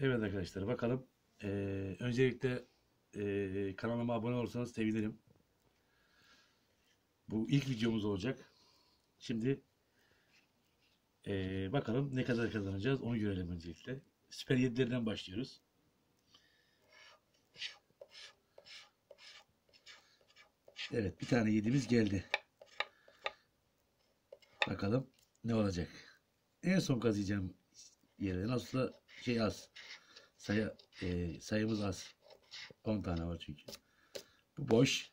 Evet arkadaşlar bakalım. Ee, öncelikle ee, kanalıma abone olursanız sevinirim. Bu ilk videomuz olacak. Şimdi ee, bakalım ne kadar kazanacağız onu görelim öncelikle. Süper 7'lerden başlıyoruz. Evet bir tane yediğimiz geldi. Bakalım ne olacak. En son kazıyacağım yere. Nasılsa şey az. Sayı, e, sayımız az. 10 tane var çünkü. Bu boş.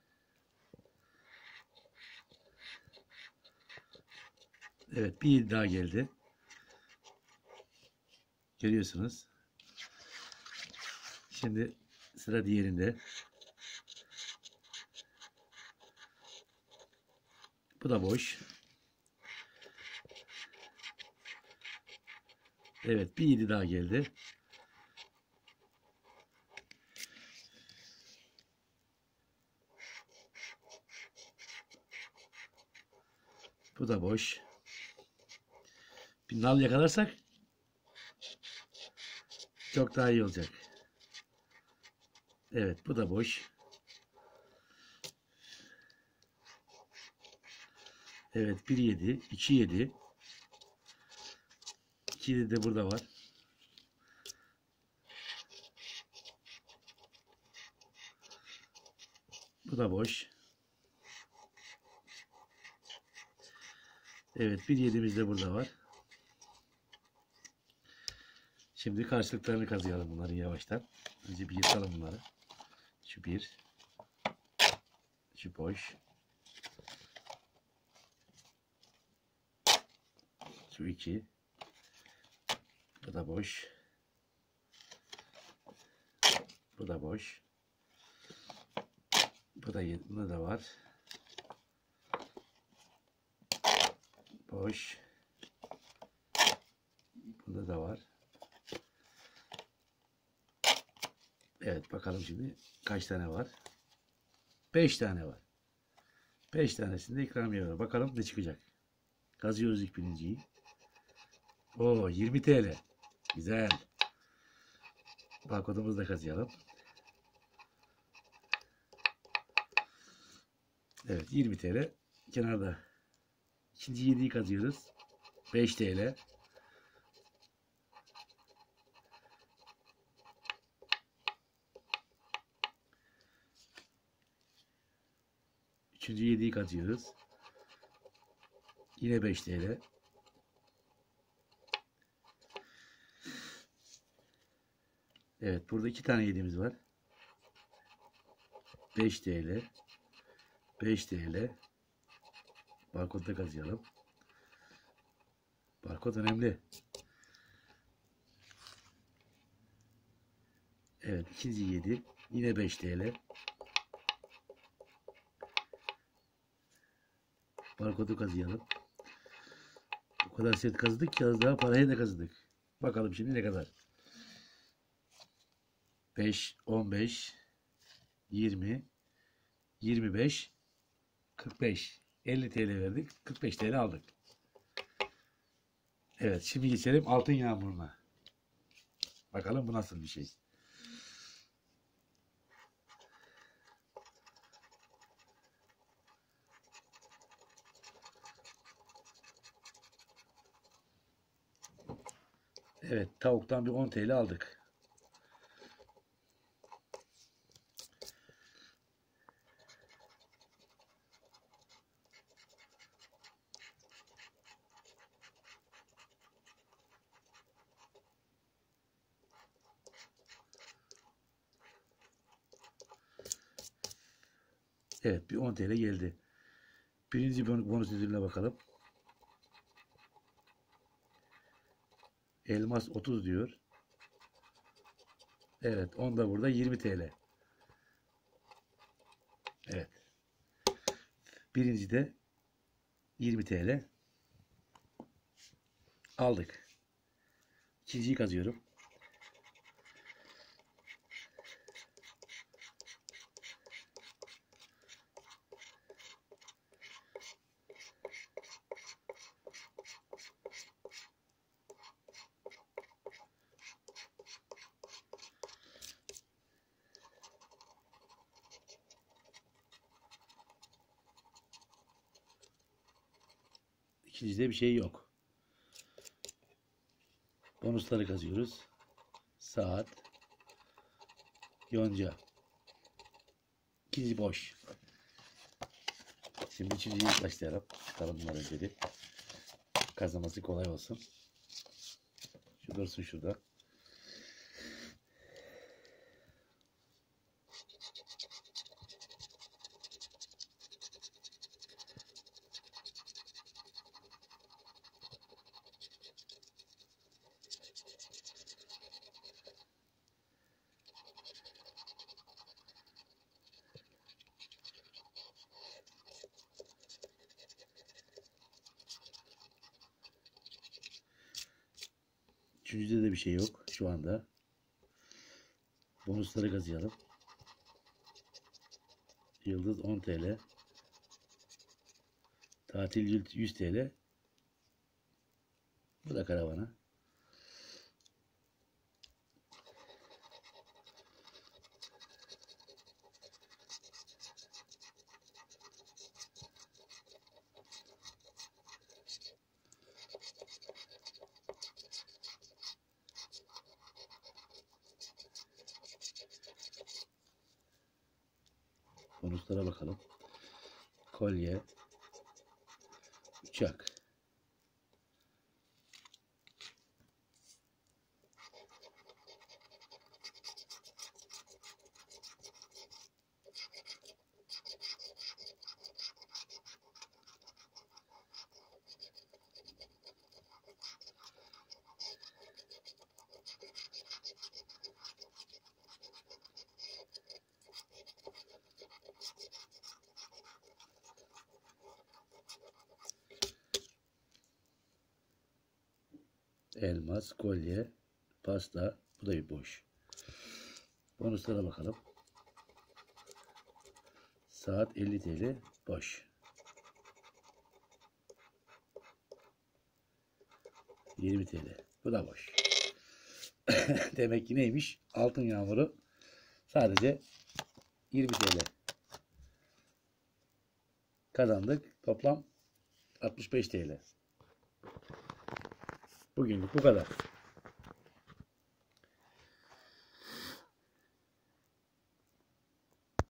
Evet bir daha geldi. Görüyorsunuz. Şimdi sıra diğerinde. Bu da boş. Evet bir yedi daha geldi. Bu da boş. Bir nal yakalarsak çok daha iyi olacak. Evet bu da boş. Evet 1 7, 2 7. 2 7 de burada var. Bu da boş. Evet bir yedimiz de burada var. Şimdi karşılıklarını kazıyalım bunları yavaştan. Önce bir yırtalım bunları. Şu bir. Şu boş. Şu iki. Bu da boş. Bu da boş. Bu da bunda da var. Boş. Bunda da var. Evet bakalım şimdi kaç tane var. 5 tane var. 5 tanesinde ikramiye var. Bakalım ne çıkacak. Kazıyoruz ilk birinciyi. Oo 20 TL. Güzel. Barkodumuzu da kazıyalım. Evet 20 TL. Kenarda. İkinci 7'yi kazıyoruz. 5 TL. Üçüncü 7'yi kazıyoruz. Yine 5 TL. Evet burada iki tane yediğimiz var. 5 TL. 5 TL. Barkodda kazıyalım. Barkod önemli. Evet ikinci 7. Yine 5 TL. Barkodu kazıyalım. O kadar set kazıdık ki az daha parayı da kazıdık. Bakalım şimdi ne kadar. 5, 15, 20, 25, 45. 50 TL verdik. 45 TL aldık. Evet şimdi geçelim altın yağmuruna. Bakalım bu nasıl bir şey. Evet tavuktan bir 10 TL aldık. Evet bir 10 TL geldi. Birinci bon- bonus ödülüne bakalım. Elmas 30 diyor. Evet 10 da burada 20 TL. Evet. Birinci de 20 TL. Aldık. İkinciyi kazıyorum. İkincide bir şey yok. Bonusları kazıyoruz. Saat. Yonca. İkinci boş. Şimdi üçüncüyü başlayalım. Çıkalım bunları önce Kazanması kolay olsun. Şu dursun şurada. Üçüncüde de bir şey yok şu anda. Bonusları kazıyalım. Yıldız 10 TL. Tatil 100 TL. Bu da karavana. Bonuslara bakalım. Kolye. Uçak. Elmas, kolye, pasta. Bu da bir boş. Bonuslara bakalım. Saat 50 TL boş. 20 TL. Bu da boş. Demek ki neymiş? Altın yağmuru sadece 20 TL. Kazandık. Toplam 65 TL. 不给你，不给了。